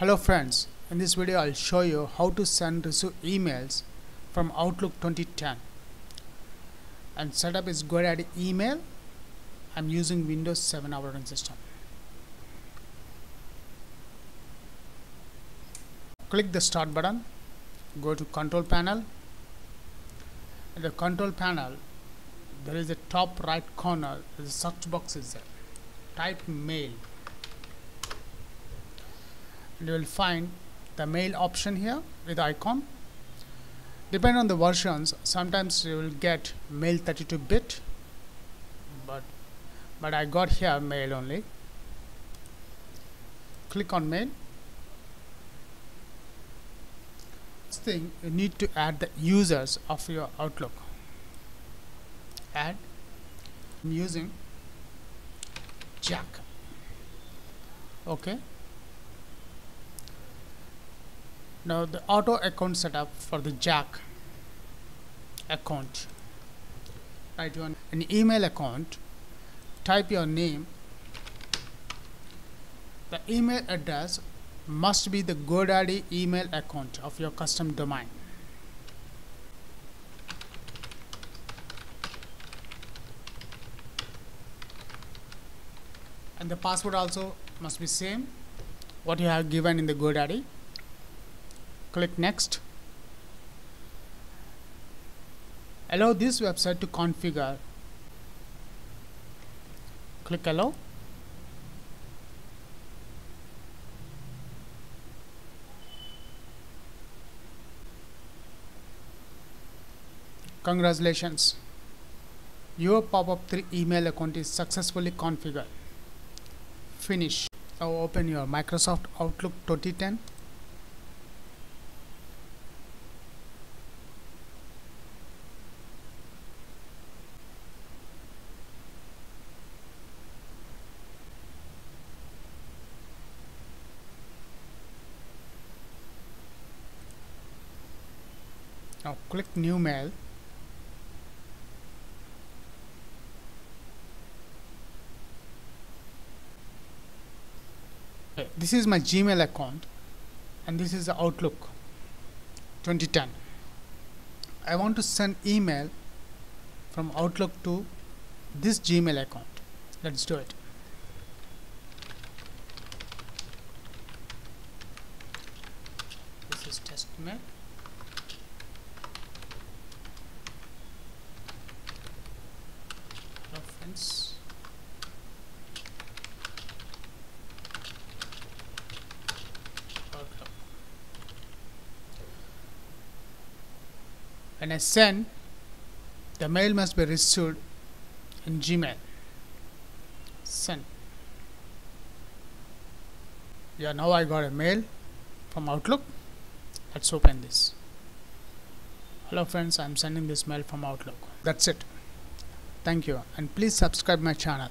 Hello friends, in this video I'll show you how to send receive emails from Outlook 2010 and setup is GoDaddy email. I'm using Windows 7 operating system. Click the start button. Go to control panel. In the control panel there is a top right corner. The search box is there. Type mail you will find the mail option here with icon. Depending on the versions sometimes you will get mail 32 bit but but I got here mail only. Click on mail. Next thing you need to add the users of your Outlook. Add. I'm using Jack. Okay now the auto account setup for the jack account. Write on an email account type your name. The email address must be the GoDaddy email account of your custom domain. And the password also must be same what you have given in the GoDaddy click next. Allow this website to configure. Click allow. Congratulations. Your pop-up 3 email account is successfully configured. Finish. Now open your Microsoft Outlook 2010 now click new mail. Okay, this is my gmail account and this is the outlook 2010 i want to send email from outlook to this gmail account. Let's do it. This is testnet outlook when I send the mail must be received in Gmail. Send. Yeah now I got a mail from Outlook. Let's open this. Hello friends I'm sending this mail from Outlook. That's it thank you. And please subscribe my channel